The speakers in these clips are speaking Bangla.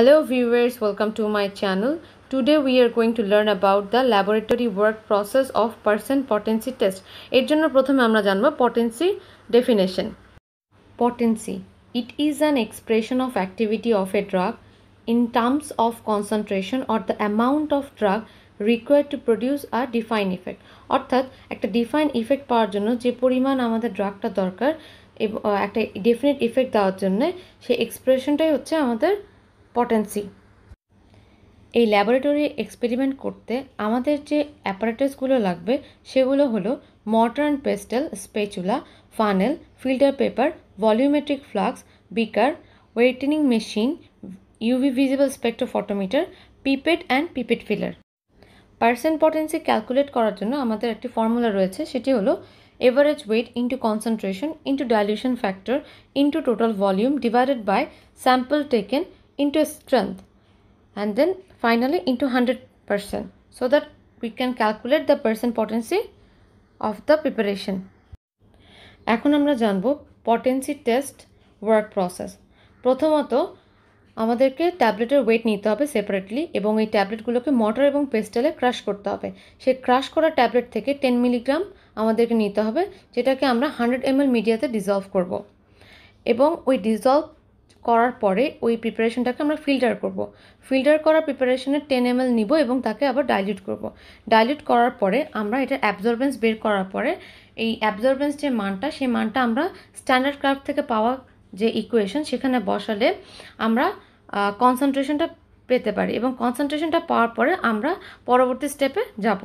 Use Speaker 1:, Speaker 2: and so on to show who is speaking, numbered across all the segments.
Speaker 1: Hello viewers, welcome to my channel. Today we are going to learn about the laboratory work process of person potency test. এর জন্য প্রথমে আমরা জানব potency definition. Potency. It is an expression of activity of a drug in terms of concentration or the amount of drug required to produce a defined effect. অর্থাৎ একটা ডিফাইন ইফেক্ট পাওয়ার জন্য যে পরিমাণ আমাদের ড্রাগটা দরকার একটা ডেফিনেট ইফেক্ট দেওয়ার জন্য সেই এক্সপ্রেশনটাই হচ্ছে আমাদের পটেন্সি এই ল্যাবরেটরি এক্সপেরিমেন্ট করতে আমাদের যে অ্যাপারেটাসগুলো লাগবে, সেগুলো হলো mortar and pestle spatula funnel filter paper volumetric flask beaker ওয়েটেনিং machine UV visible spectrophotometer pipette and pipette filler percent potency calculate করার জন্য আমাদের একটি ফর্মুলা রয়েছে, সেটি হলো average weight into concentration into dilution factor into total volume divided by sample taken into strength, and then finally into 100% so that we can calculate the percent potency of the preparation. এখন আমরা জানব পটেন্সি টেস্ট ওয়ার্ক প্রসেস প্রথমত, আমাদেরকে ট্যাবলেটের ওয়েট নিতে হবে সেপারেটলি এবং এই ট্যাবলেটগুলোকে মটর এবং পেস্টেলে ক্রাশ করতে হবে। সেই ক্রাশ করা ট্যাবলেট থেকে টেন মিলিগ্রাম আমাদেরকে নিতে হবে, যেটাকে আমরা হান্ড্রেড এম মিডিয়াতে ডিজলভ করব। এবং ওই ডিজলভ করার পরে ওই প্রিপারেশনটাকে আমরা ফিল্টার করব। ফিল্টার করা প্রিপারেশনে টেন এম এল নিব এবং তাকে আবার ডাইলিউট করব। ডাইলিউট করার পরে আমরা এটা অ্যাবজর্বেন্স বের করার পরে এই অ্যাবজর্বেন্স যে মানটা, সেই মানটা আমরা স্ট্যান্ডার্ড ক্রাফট থেকে পাওয়া যে ইকুয়েশন সেখানে বসালে আমরা কনসেন্ট্রেশনটা পেতে পারি এবং কনসেন্ট্রেশনটা পাওয়ার পরে আমরা পরবর্তী স্টেপে যাব।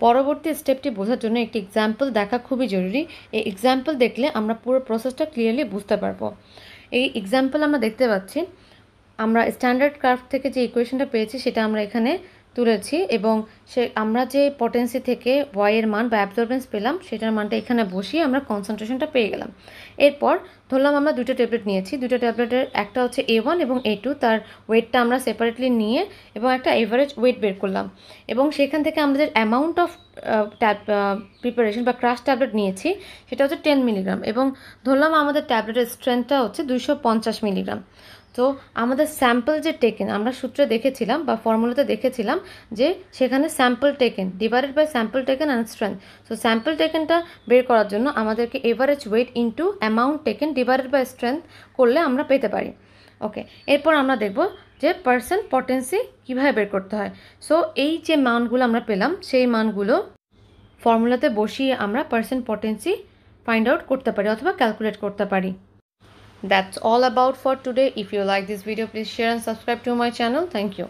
Speaker 1: পরবর্তী স্টেপটি বোঝার জন্য একটি এক্সাম্পল দেখা খুবই জরুরি। এই এক্সাম্পল দেখলে আমরা পুরো প্রসেসটা ক্লিয়ারলি বুঝতে পারব। এই এক্সাম্পল আমরা দেখতে পাচ্ছি, আমরা স্ট্যান্ডার্ড কার্ভ থেকে যে ইকুয়েশনটা পেয়েছি, সেটা আমরা এখানে তুলেছি এবং সে, আমরা যে পটেন্সি থেকে ওয়াইয়ের মান বা অ্যাবজর্বেন্স পেলাম, সেটার মানটা এখানে বসিয়ে আমরা কনসেন্ট্রেশনটা পেয়ে গেলাম। এরপর ধরলাম আমরা দুটো ট্যাবলেট নিয়েছি। দুটো ট্যাবলেটের একটা হচ্ছে এ ওয়ান এবং এ টু তার ওয়েটটা আমরা সেপারেটলি নিয়ে এবং একটা এভারেজ ওয়েট বের করলাম। এবং সেখান থেকে আমাদের অ্যামাউন্ট অফ ট্যাব প্রিপারেশন বা ক্রাশ ট্যাবলেট নিয়েছি, সেটা হচ্ছে টেন মিলিগ্রাম এবং ধরলাম আমাদের ট্যাবলেটের স্ট্রেংথটা হচ্ছে দুইশো পঞ্চাশ মিলিগ্রাম তো আমাদের স্যাম্পল যে টেকেন আমরা সূত্রে দেখেছিলাম বা ফর্মুলাতে দেখেছিলাম যে সেখানে sample taken divided by sample taken and strength so sample টেকেনটা বের করার জন্য আমাদেরকে average weight into amount taken divided by strength করলে আমরা পেতে পারি। ওকে এরপর আমরা দেখব যে পার্সেন্ট পটেন্সি কীভাবে বের করতে হয়। সো এই যে মানগুলো আমরা পেলাম, সেই মানগুলো ফর্মুলাতে বসিয়ে আমরা পার্সেন্ট পটেন্সি ফাইন্ড আউট করতে পারি অথবা ক্যালকুলেট করতে পারি। That's all about for today. If you like this video, please share and subscribe to my channel. Thank you.